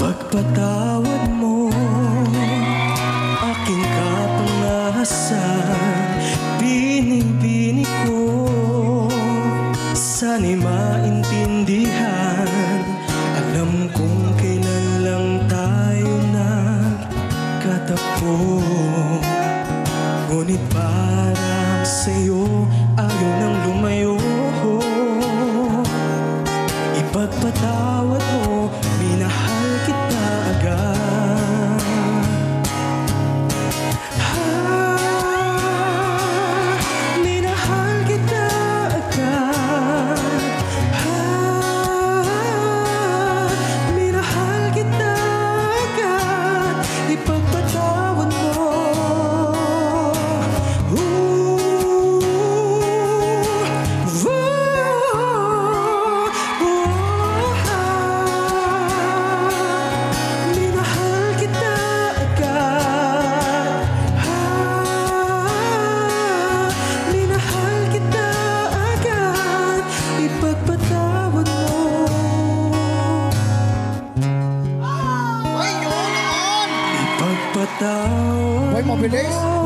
Ipagpatawad mo Aking kapangasan Binibini ko. Sana'y maintindihan Alam kong kailan lang tayo nagkatagpo Ngunit parang sa'yo ayaw nang lumayo Ipagpatawad mo, minahal Ipagpatawad mo Ipagpatawad Hoy, mabilis.